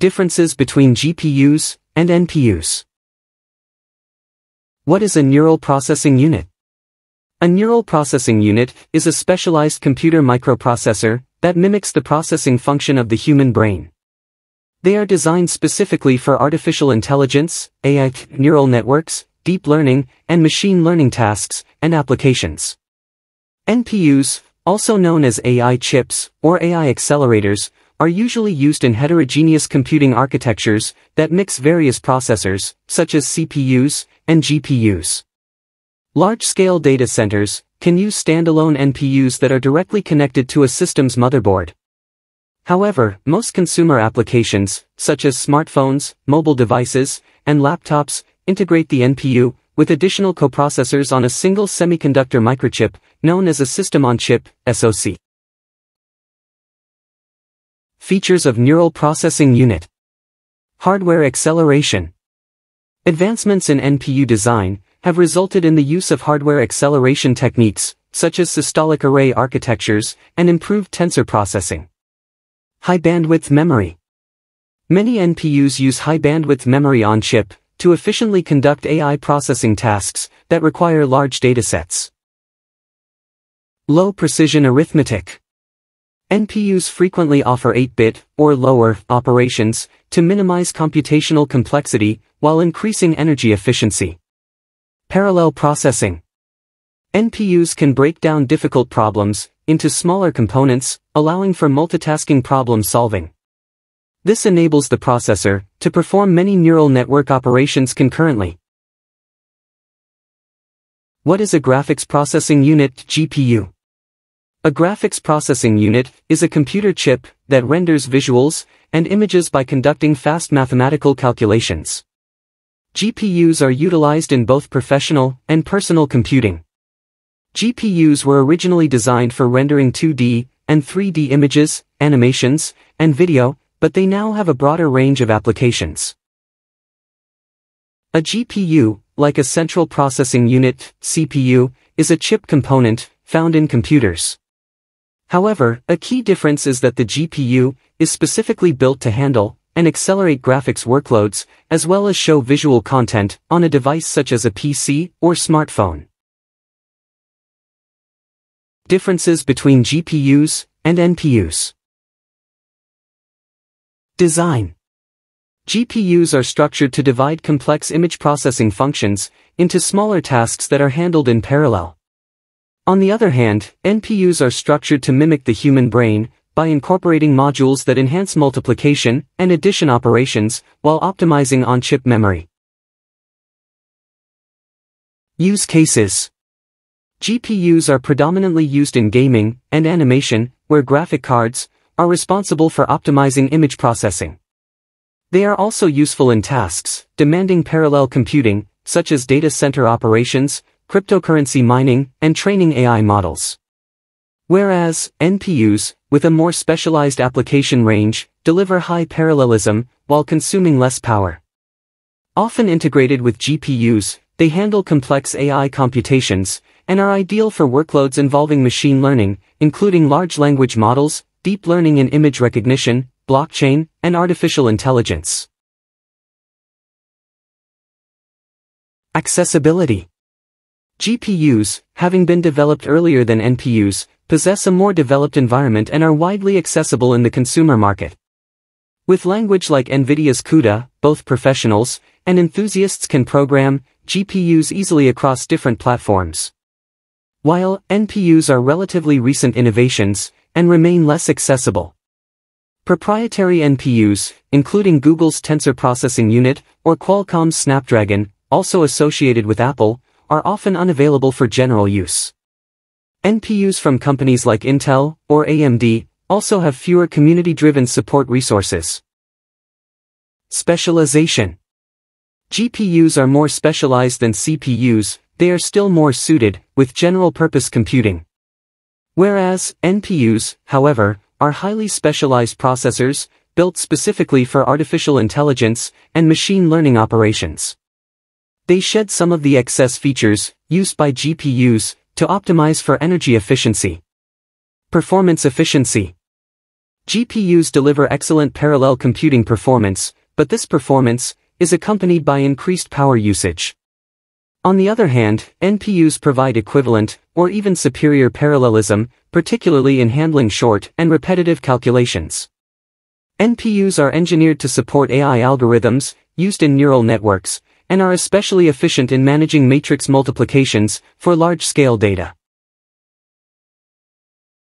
Differences between GPUs and NPUs. What is a neural processing unit? A neural processing unit is a specialized computer microprocessor that mimics the processing function of the human brain. They are designed specifically for artificial intelligence, AI, neural networks, deep learning, and machine learning tasks and applications. NPUs, also known as AI chips or AI accelerators, are usually used in heterogeneous computing architectures that mix various processors, such as CPUs and GPUs. Large-scale data centers can use standalone NPUs that are directly connected to a system's motherboard. However, most consumer applications, such as smartphones, mobile devices, and laptops, integrate the NPU with additional coprocessors on a single semiconductor microchip, known as a system-on-chip, SoC. Features of Neural Processing Unit Hardware acceleration. Advancements in NPU design have resulted in the use of hardware acceleration techniques, such as systolic array architectures and improved tensor processing. High bandwidth memory. Many NPUs use high bandwidth memory on chip to efficiently conduct AI processing tasks that require large datasets. Low precision arithmetic. NPUs frequently offer 8-bit, or lower, operations, to minimize computational complexity, while increasing energy efficiency. Parallel processing. NPUs can break down difficult problems, into smaller components, allowing for multitasking problem solving. This enables the processor, to perform many neural network operations concurrently. What is a graphics processing unit, GPU? A graphics processing unit is a computer chip that renders visuals and images by conducting fast mathematical calculations. GPUs are utilized in both professional and personal computing. GPUs were originally designed for rendering 2D and 3D images, animations, and video, but they now have a broader range of applications. A GPU, like a central processing unit, CPU, is a chip component found in computers. However, a key difference is that the GPU is specifically built to handle and accelerate graphics workloads, as well as show visual content on a device such as a PC or smartphone. Differences between GPUs and NPUs. Design. GPUs are structured to divide complex image processing functions into smaller tasks that are handled in parallel. On the other hand, NPUs are structured to mimic the human brain, by incorporating modules that enhance multiplication and addition operations, while optimizing on-chip memory. Use cases. GPUs are predominantly used in gaming and animation, where graphic cards are responsible for optimizing image processing. They are also useful in tasks demanding parallel computing, such as data center operations, cryptocurrency mining, and training AI models. Whereas, NPUs, with a more specialized application range, deliver high parallelism, while consuming less power. Often integrated with GPUs, they handle complex AI computations, and are ideal for workloads involving machine learning, including large language models, deep learning and image recognition, blockchain, and artificial intelligence. Accessibility GPUs, having been developed earlier than NPUs, possess a more developed environment and are widely accessible in the consumer market. With language like NVIDIA's CUDA, both professionals and enthusiasts can program GPUs easily across different platforms. While NPUs are relatively recent innovations and remain less accessible. Proprietary NPUs, including Google's Tensor Processing Unit or Qualcomm's Snapdragon, also associated with Apple, are often unavailable for general use. NPUs from companies like Intel or AMD also have fewer community-driven support resources. Specialization GPUs are more specialized than CPUs, they are still more suited with general-purpose computing. Whereas, NPUs, however, are highly specialized processors, built specifically for artificial intelligence and machine learning operations. They shed some of the excess features used by GPUs to optimize for energy efficiency. Performance efficiency. GPUs deliver excellent parallel computing performance, but this performance is accompanied by increased power usage. On the other hand, NPUs provide equivalent, or even superior parallelism, particularly in handling short and repetitive calculations. NPUs are engineered to support AI algorithms, used in neural networks, and are especially efficient in managing matrix multiplications for large-scale data.